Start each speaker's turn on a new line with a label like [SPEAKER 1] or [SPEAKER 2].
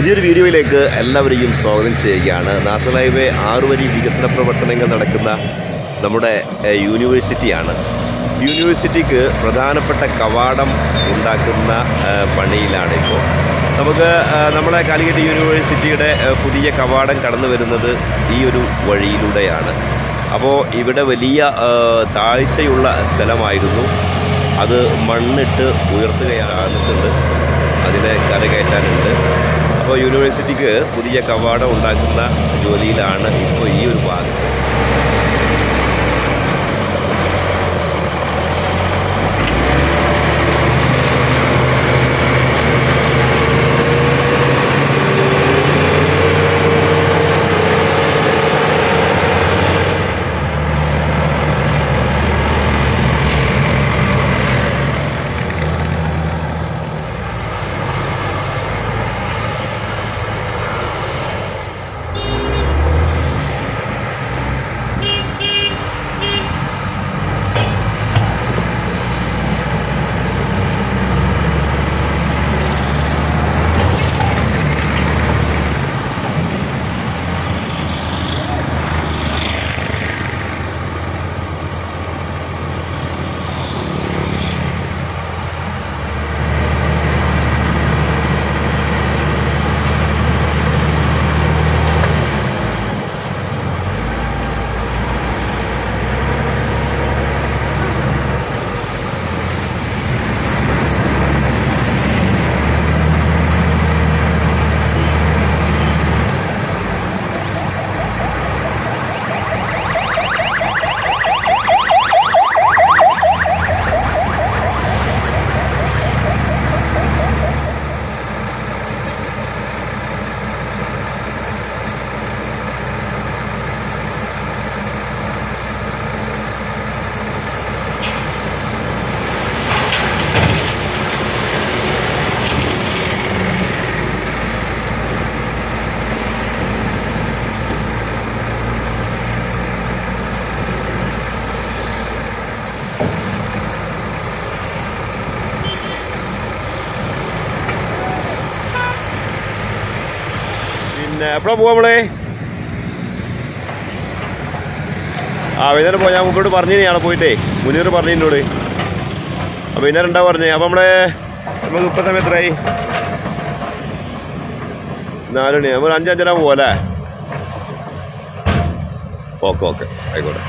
[SPEAKER 1] പുതിയൊരു വീഡിയോയിലേക്ക് എല്ലാവരെയും സ്വാഗതം ചെയ്യുകയാണ്. നാഷണൽ ഹൈവേ ആറുവരി വികസന പ്രവർത്തനങ്ങൾ നടക്കുന്ന നമ്മുടെ യൂണിവേഴ്സിറ്റിയാണ്. യൂണിവേഴ്സിറ്റിക്ക് പ്രധാനപ്പെട്ട കവാടം ഉണ്ടാക്കുന്ന പണിയിലാണ് ഇപ്പോൾ നമുക്ക് നമ്മുടെ കാലിക്കറ്റ് യൂണിവേഴ്സിറ്റിയുടെ പുതിയ കവാടം കടന്നു വരുന്നത് ഈ ഒരു വഴിയിലൂടെയാണ്. അപ്പോൾ ഇവിടെ വലിയ താഴ്ചയുള്ള സ്ഥലമായിരുന്നു. അത് മണ്ണിട്ട് ഉയർത്തുകയാകുന്നുണ്ട് അതിനെ കരകയറ്റാനുണ്ട്. അപ്പോൾ യൂണിവേഴ്സിറ്റിക്ക് പുതിയ കവാടം ഉണ്ടാക്കുന്ന ജോലിയിലാണ് ഇപ്പോൾ ഈ പിന്നെ എപ്പോഴാ പോവാ നമ്മളെ ആ വൈകുന്നേരം പോയി ഞാൻ മുമ്പോട്ട് പറഞ്ഞു ഞാൻ പോയിട്ടേ. മുനീർ പറഞ്ഞു എന്നോട്. അപ്പോൾ വൈകുന്നേരം ഉണ്ടാ പറഞ്ഞേ? അപ്പോൾ നമ്മളെ നമുക്ക് ഇപ്പം സമയം എത്രയായി നാല് മണി. നമ്മൾ അഞ്ചഞ്ചര പോവല്ലേ ഓക്കെ ഓക്കെ. ആയിക്കോട്ടെ.